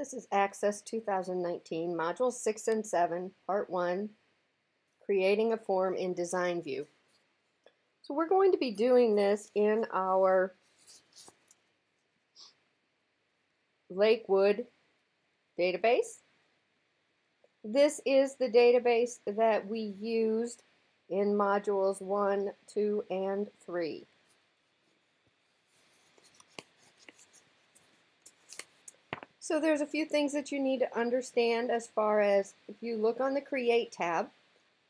This is Access 2019, Modules 6 and 7, Part 1, Creating a Form in Design View. So we're going to be doing this in our Lakewood database. This is the database that we used in Modules 1, 2, and 3. So there's a few things that you need to understand as far as if you look on the Create tab,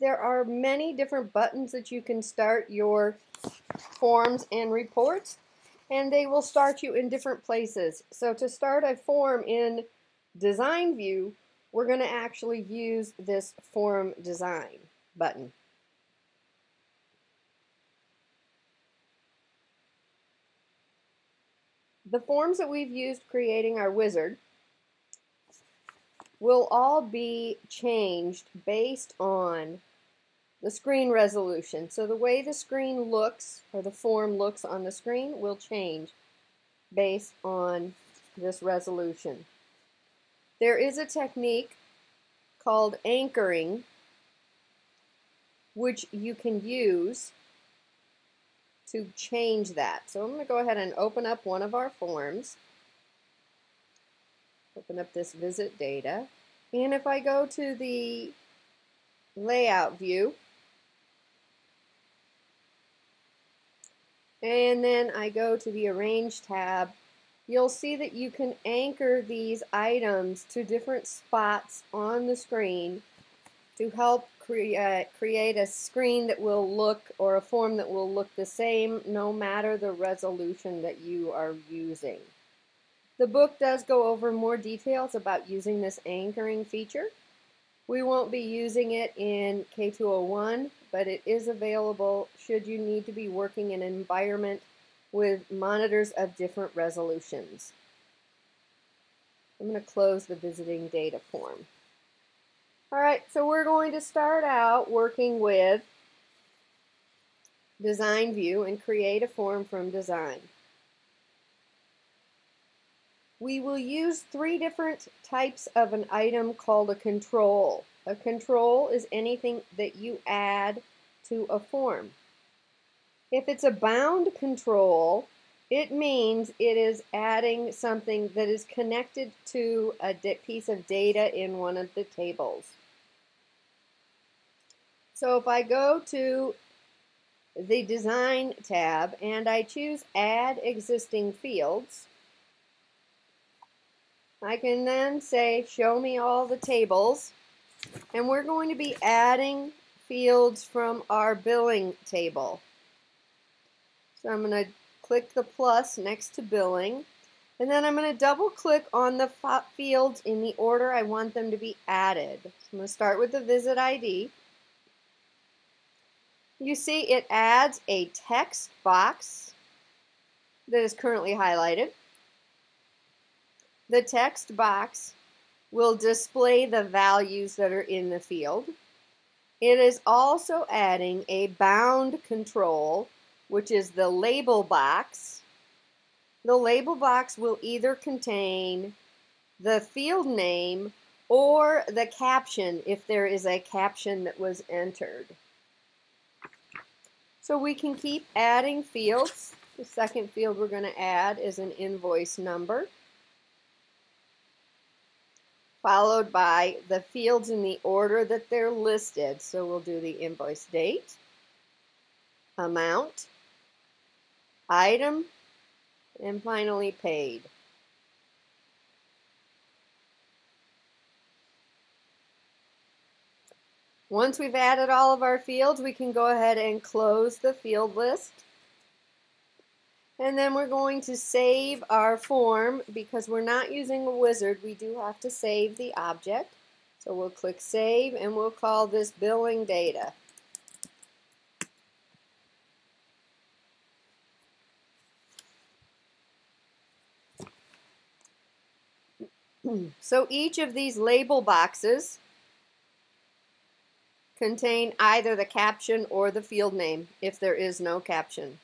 there are many different buttons that you can start your forms and reports and they will start you in different places. So to start a form in Design View, we're going to actually use this Form Design button. The forms that we've used creating our wizard will all be changed based on the screen resolution. So the way the screen looks, or the form looks on the screen, will change based on this resolution. There is a technique called anchoring, which you can use to change that. So I'm going to go ahead and open up one of our forms. Open up this visit data. And if I go to the layout view, and then I go to the arrange tab, you'll see that you can anchor these items to different spots on the screen to help create, uh, create a screen that will look or a form that will look the same no matter the resolution that you are using. The book does go over more details about using this anchoring feature. We won't be using it in K201, but it is available should you need to be working in an environment with monitors of different resolutions. I'm going to close the visiting data form. All right, so we're going to start out working with Design View and create a form from Design we will use three different types of an item called a control. A control is anything that you add to a form. If it's a bound control, it means it is adding something that is connected to a piece of data in one of the tables. So if I go to the Design tab and I choose Add Existing Fields, I can then say show me all the tables and we're going to be adding fields from our billing table. So I'm going to click the plus next to billing and then I'm going to double click on the fields in the order I want them to be added. So I'm going to start with the visit ID. You see it adds a text box that is currently highlighted. The text box will display the values that are in the field. It is also adding a bound control, which is the label box. The label box will either contain the field name or the caption if there is a caption that was entered. So we can keep adding fields. The second field we're going to add is an invoice number followed by the fields in the order that they're listed. So we'll do the invoice date, amount, item, and finally paid. Once we've added all of our fields, we can go ahead and close the field list. And then we're going to save our form because we're not using a wizard. We do have to save the object. So we'll click Save and we'll call this Billing Data. So each of these label boxes contain either the caption or the field name if there is no caption.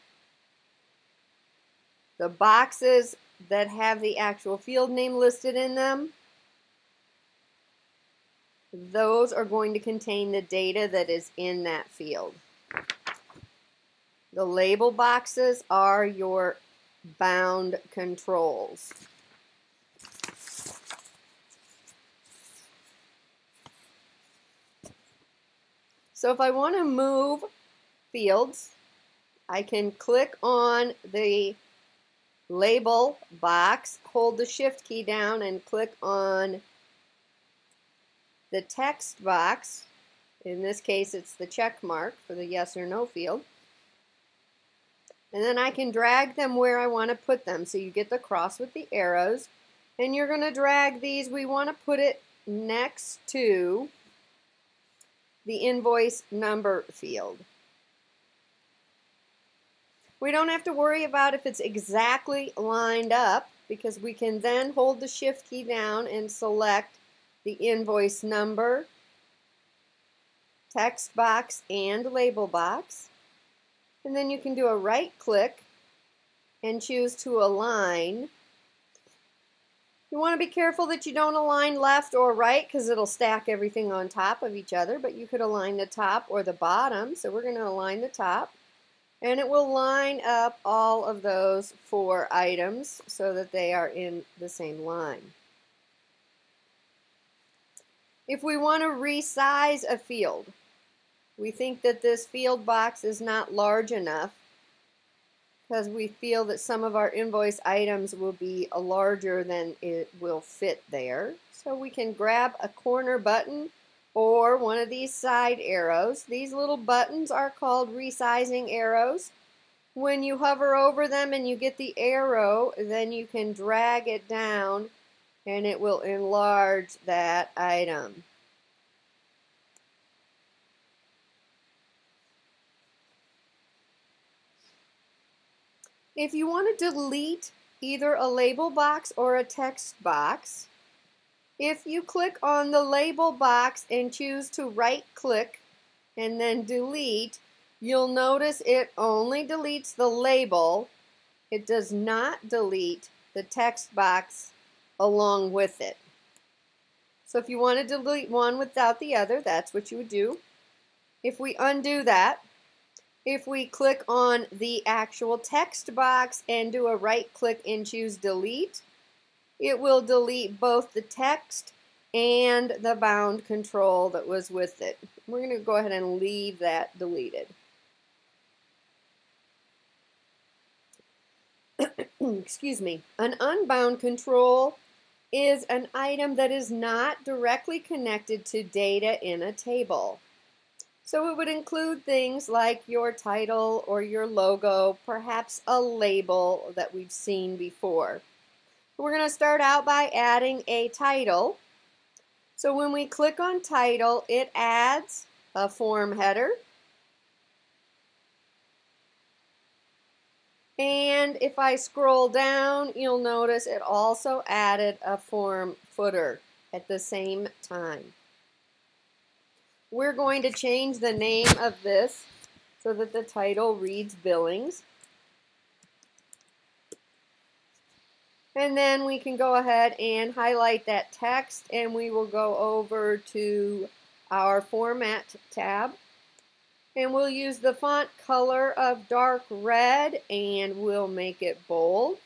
The boxes that have the actual field name listed in them those are going to contain the data that is in that field. The label boxes are your bound controls. So if I want to move fields, I can click on the label box, hold the shift key down and click on the text box. In this case, it's the check mark for the yes or no field. And then I can drag them where I want to put them. So you get the cross with the arrows. And you're going to drag these. We want to put it next to the invoice number field. We don't have to worry about if it's exactly lined up because we can then hold the shift key down and select the invoice number, text box, and label box. And then you can do a right click and choose to align. You want to be careful that you don't align left or right because it'll stack everything on top of each other, but you could align the top or the bottom. So we're going to align the top. And it will line up all of those four items so that they are in the same line. If we want to resize a field, we think that this field box is not large enough because we feel that some of our invoice items will be larger than it will fit there. So we can grab a corner button or one of these side arrows. These little buttons are called resizing arrows. When you hover over them and you get the arrow, then you can drag it down and it will enlarge that item. If you want to delete either a label box or a text box, if you click on the label box and choose to right click and then delete, you'll notice it only deletes the label. It does not delete the text box along with it. So if you want to delete one without the other, that's what you would do. If we undo that, if we click on the actual text box and do a right click and choose delete, it will delete both the text and the bound control that was with it. We're going to go ahead and leave that deleted. Excuse me. An unbound control is an item that is not directly connected to data in a table. So it would include things like your title or your logo, perhaps a label that we've seen before. We're going to start out by adding a title. So when we click on title, it adds a form header. And if I scroll down, you'll notice it also added a form footer at the same time. We're going to change the name of this so that the title reads Billings. And then we can go ahead and highlight that text and we will go over to our Format tab. And we'll use the font color of dark red and we'll make it bold.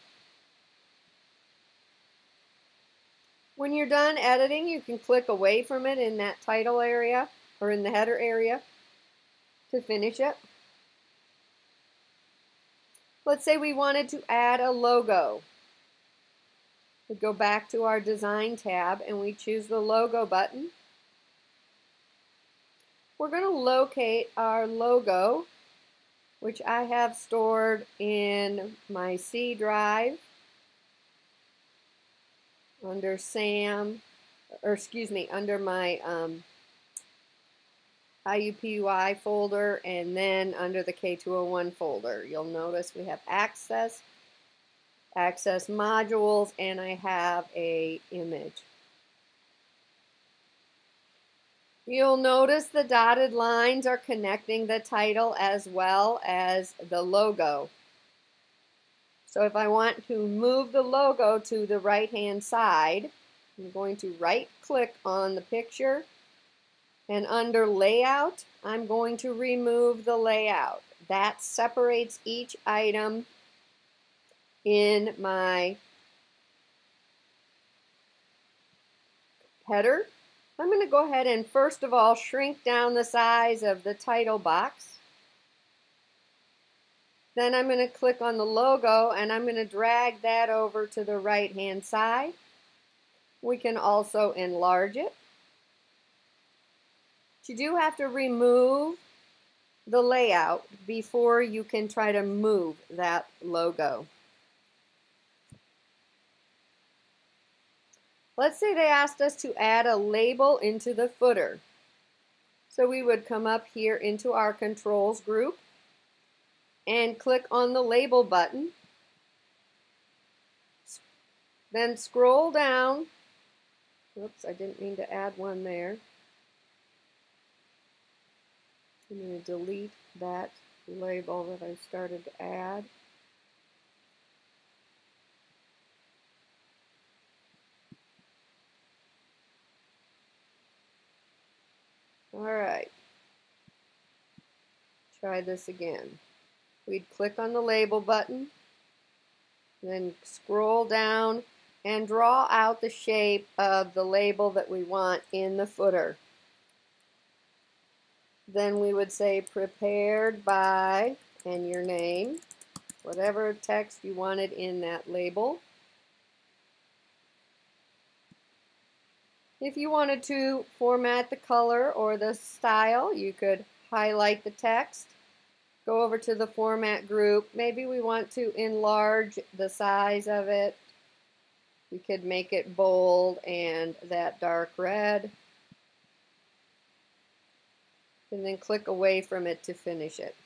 When you're done editing, you can click away from it in that title area or in the header area to finish it. Let's say we wanted to add a logo. We go back to our design tab and we choose the logo button. We're going to locate our logo, which I have stored in my C drive under SAM, or excuse me, under my um, IUPUI folder and then under the K201 folder. You'll notice we have access access modules, and I have a image. You'll notice the dotted lines are connecting the title as well as the logo. So if I want to move the logo to the right hand side, I'm going to right click on the picture And under layout, I'm going to remove the layout. That separates each item in my header. I'm going to go ahead and first of all shrink down the size of the title box. Then I'm going to click on the logo and I'm going to drag that over to the right hand side. We can also enlarge it. You do have to remove the layout before you can try to move that logo. Let's say they asked us to add a label into the footer. So we would come up here into our controls group and click on the label button. Then scroll down. Oops, I didn't mean to add one there. I'm going to delete that label that I started to add. All right. Try this again. We'd click on the label button, then scroll down and draw out the shape of the label that we want in the footer. Then we would say prepared by and your name, whatever text you wanted in that label. If you wanted to format the color or the style, you could highlight the text, go over to the format group. Maybe we want to enlarge the size of it. We could make it bold and that dark red. And then click away from it to finish it.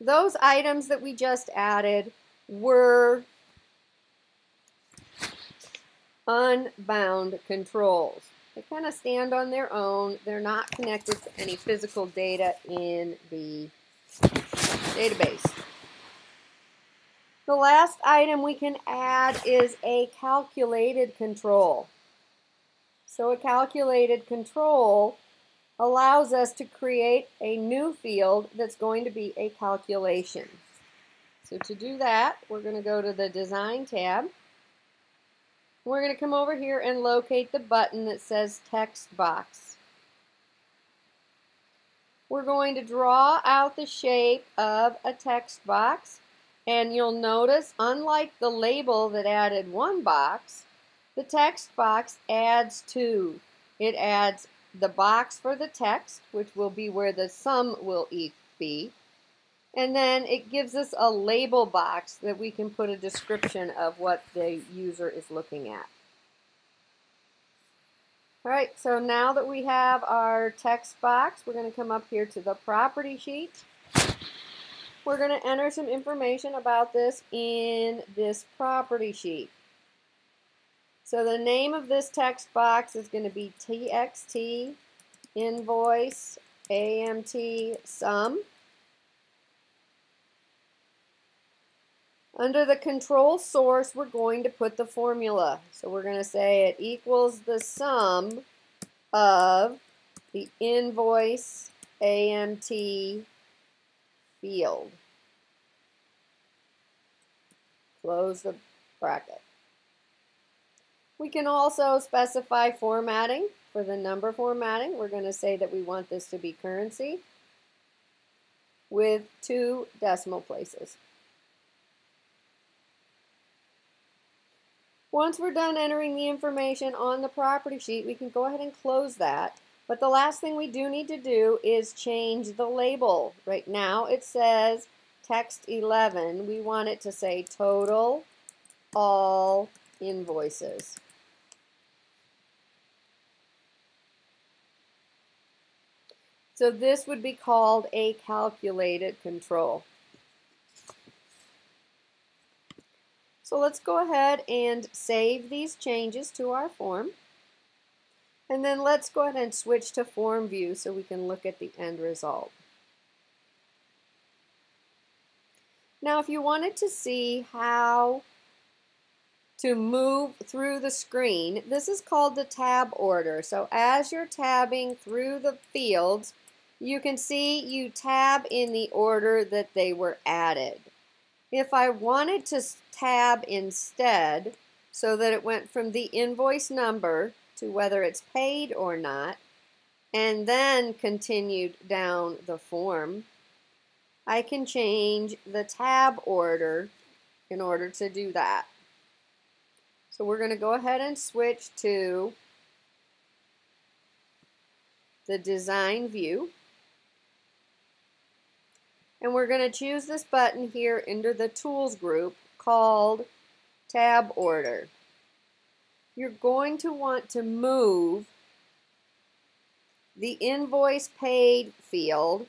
Those items that we just added were unbound controls. They kind of stand on their own. They're not connected to any physical data in the database. The last item we can add is a calculated control. So a calculated control allows us to create a new field that's going to be a calculation. So to do that, we're going to go to the Design tab. We're going to come over here and locate the button that says text box. We're going to draw out the shape of a text box and you'll notice unlike the label that added one box, the text box adds two. It adds the box for the text, which will be where the sum will be, and then it gives us a label box that we can put a description of what the user is looking at. All right, so now that we have our text box, we're going to come up here to the property sheet. We're going to enter some information about this in this property sheet. So the name of this text box is going to be TXT invoice AMT sum. Under the control source, we're going to put the formula. So we're going to say it equals the sum of the invoice AMT field. Close the bracket. We can also specify formatting. For the number formatting, we're going to say that we want this to be currency with two decimal places. Once we're done entering the information on the property sheet, we can go ahead and close that. But the last thing we do need to do is change the label. Right now it says text 11. We want it to say total all invoices. So this would be called a calculated control. So let's go ahead and save these changes to our form. And then let's go ahead and switch to form view so we can look at the end result. Now if you wanted to see how to move through the screen. This is called the tab order. So as you're tabbing through the fields, you can see you tab in the order that they were added. If I wanted to tab instead, so that it went from the invoice number to whether it's paid or not, and then continued down the form, I can change the tab order in order to do that. So we're going to go ahead and switch to the design view. And we're going to choose this button here under the tools group called tab order. You're going to want to move the invoice paid field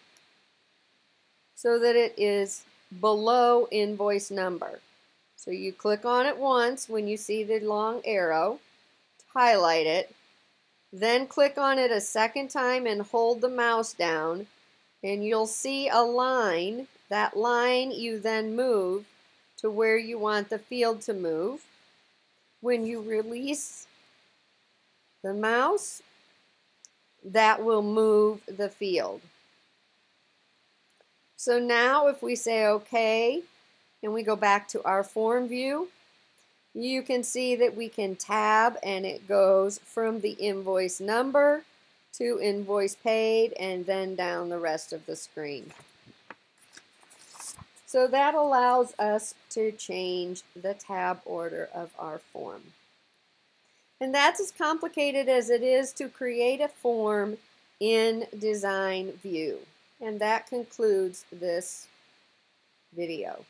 so that it is below invoice number. So you click on it once when you see the long arrow, highlight it, then click on it a second time and hold the mouse down and you'll see a line. That line you then move to where you want the field to move. When you release the mouse, that will move the field. So now if we say OK and we go back to our form view, you can see that we can tab and it goes from the invoice number to invoice paid and then down the rest of the screen. So that allows us to change the tab order of our form. And that's as complicated as it is to create a form in Design View. And that concludes this video.